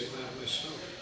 Say that myself.